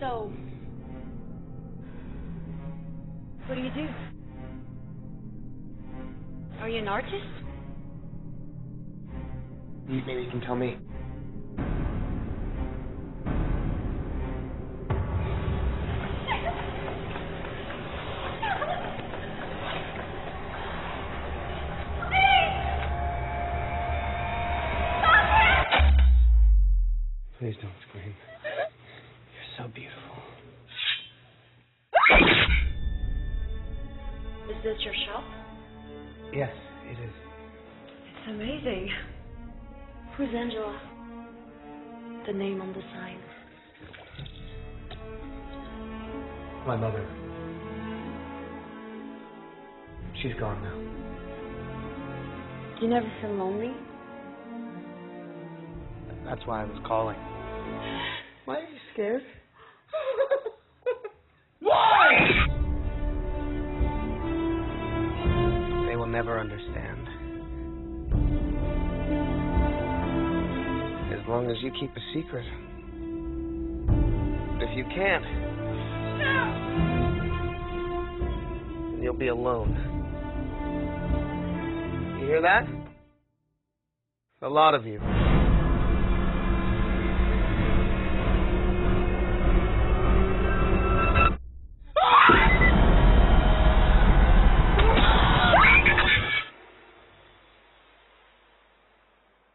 So, what do you do? Are you an artist? Maybe you can tell me. Please don't scream. So beautiful. Is this your shop? Yes, it is. It's amazing. Who's Angela? The name on the sign. My mother. She's gone now. Do You never feel lonely? That's why I was calling. Why are you scared? Never understand. As long as you keep a secret. If you can't, then you'll be alone. You hear that? A lot of you.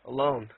Alone.